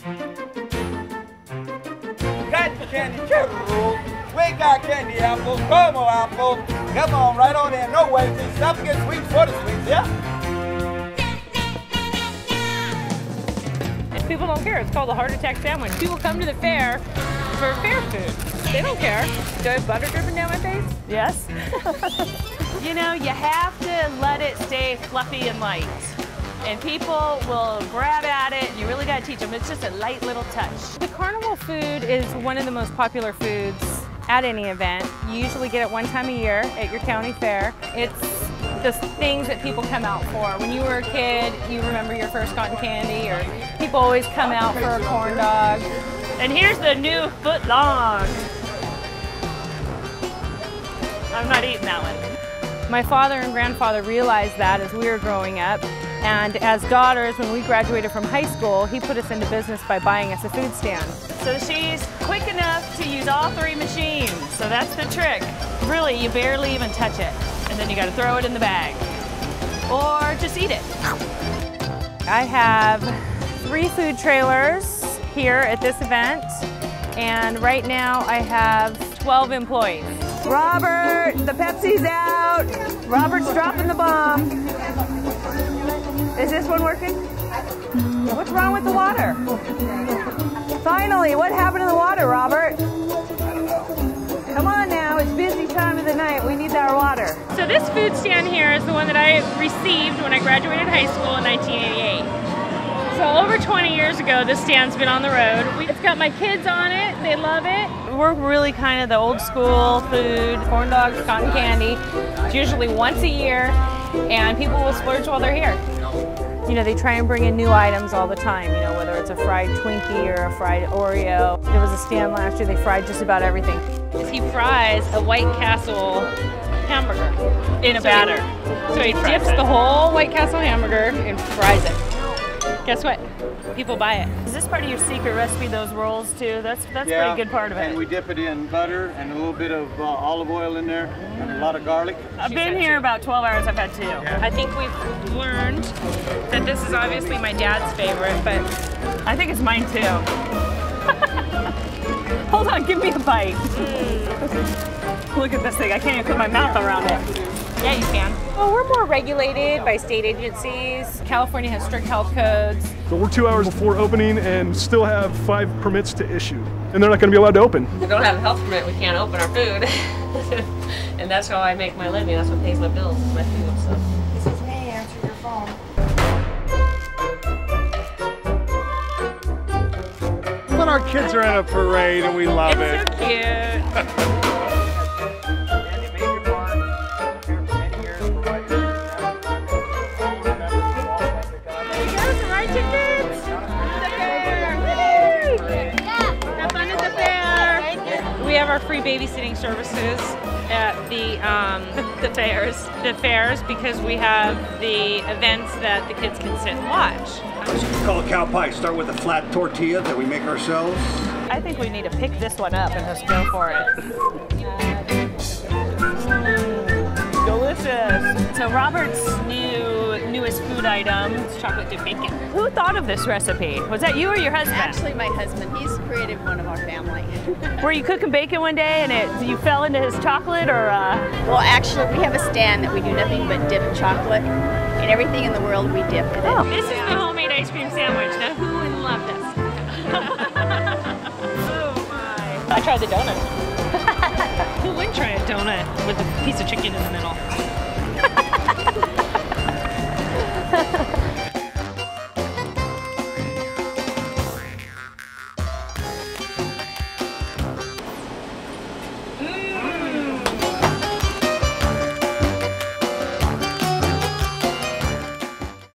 Cotton candy, cherry. We got candy apples, caramel apples. Come on, right on in. No wasting. Stop and get sweets for the sweets, yeah? People don't care. It's called a heart attack sandwich. People come to the fair for fair food. They don't care. Do I have butter dripping down my face? Yes. You know, you have to let it stay fluffy and light. And people will grab at it, and you really got to teach them. It's just a light little touch. The carnival food is one of the most popular foods at any event. You usually get it one time a year at your county fair. It's the things that people come out for. When you were a kid, you remember your first cotton candy, or people always come out for a corn dog. And here's the new foot long. I'm not eating that one. My father and grandfather realized that as we were growing up. And as daughters, when we graduated from high school, he put us into business by buying us a food stand. So she's quick enough to use all three machines. So that's the trick. Really, you barely even touch it. And then you got to throw it in the bag. Or just eat it. I have three food trailers here at this event. And right now I have 12 employees. Robert, the Pepsi's out. Robert's dropping the bomb. Is this one working? What's wrong with the water? Finally, what happened to the water, Robert? Come on now, it's busy time of the night. We need our water. So this food stand here is the one that I received when I graduated high school in 1988. So over 20 years ago, this stand's been on the road. It's got my kids on it. They love it. We're really kind of the old school food, corn dogs, cotton candy. It's usually once a year, and people will splurge while they're here. You know, they try and bring in new items all the time, you know, whether it's a fried Twinkie or a fried Oreo. There was a stand last year, they fried just about everything. He fries a White Castle hamburger in a So batter. So he dips the whole White Castle hamburger and fries it. Guess what? People buy it. Is this part of your secret recipe, those rolls too? That's that's a Yeah, pretty good part of it. And we dip it in butter and a little bit of uh, olive oil in there and a lot of garlic. I've been here about 12 hours, I've had two. Yeah. I think we've learned that this is obviously my dad's favorite, but I think it's mine too. Hold on, give me a bite. Look at this thing, I can't even put my mouth around it. Yeah, you can. Well, we're more regulated by state agencies. California has strict health codes. But we're two hours before opening and still have five permits to issue. And they're not going to be allowed to open. we don't have a health permit, we can't open our food. and that's how I make my living. That's what pays my bills, is my food. So. This is me, answer your phone. When our kids are in a parade and we love It's it. so cute. babysitting services at the um, the fairs. The fairs because we have the events that the kids can sit and watch. It's called cow pie. Start with a flat tortilla that we make ourselves. I think we need to pick this one up and just go for it. Mm, delicious. So Robert's new newest food item is chocolate dipped bacon. Who thought of this recipe? Was that you or your husband? Actually, my husband, he's created one of our family. Were you cooking bacon one day and it you fell into his chocolate or uh, Well, actually, we have a stand that we do nothing but dip chocolate, and everything in the world we dip in it. This is the homemade ice cream sandwich. Now, who wouldn't love this? oh my. I tried the donut. Who wouldn't try a donut with a piece of chicken in the middle?